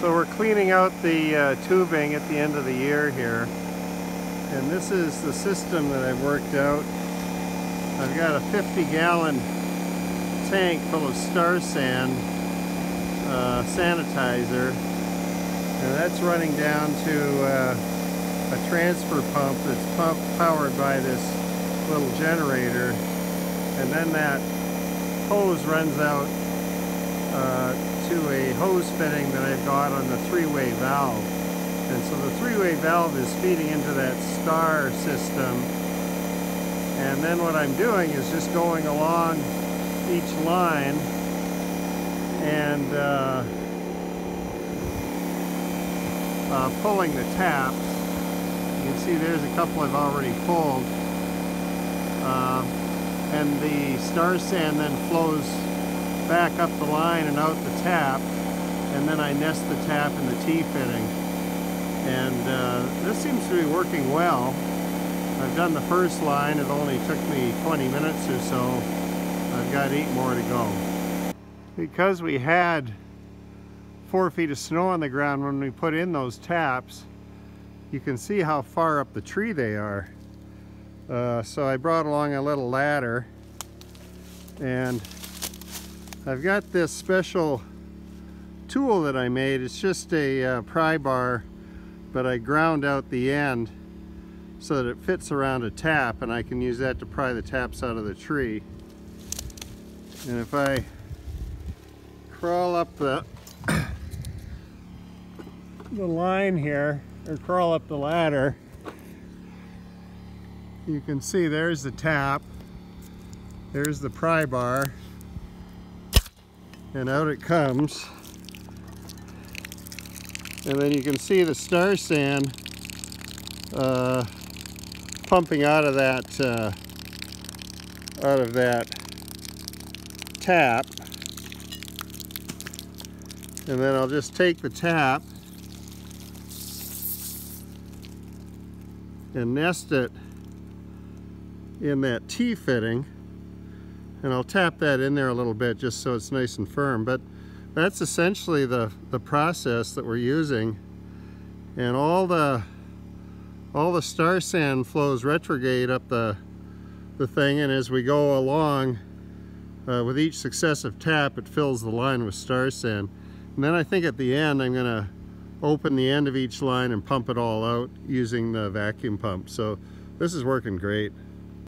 So we're cleaning out the uh, tubing at the end of the year here. And this is the system that I've worked out. I've got a 50 gallon tank full of Star San uh, sanitizer. And that's running down to uh, a transfer pump that's pump powered by this little generator. And then that hose runs out uh, to a hose fitting that I've got on the three-way valve. And so the three-way valve is feeding into that star system. And then what I'm doing is just going along each line and uh, uh, pulling the taps. You can see there's a couple I've already pulled. Uh, and the Star San then flows back up the line and out the tap and then I nest the tap in the T-fitting and uh, this seems to be working well. I've done the first line it only took me 20 minutes or so. I've got eight more to go. Because we had four feet of snow on the ground when we put in those taps you can see how far up the tree they are. Uh, so I brought along a little ladder and I've got this special tool that I made. It's just a uh, pry bar, but I ground out the end so that it fits around a tap and I can use that to pry the taps out of the tree. And if I crawl up the, the line here, or crawl up the ladder, you can see there's the tap, there's the pry bar, and out it comes. And then you can see the Star San uh, pumping out of that uh, out of that tap. And then I'll just take the tap and nest it in that T-fitting and I'll tap that in there a little bit just so it's nice and firm but that's essentially the the process that we're using. And all the all the Star San flows retrograde up the the thing and as we go along uh, with each successive tap it fills the line with Star San. And then I think at the end I'm gonna open the end of each line and pump it all out using the vacuum pump. So this is working great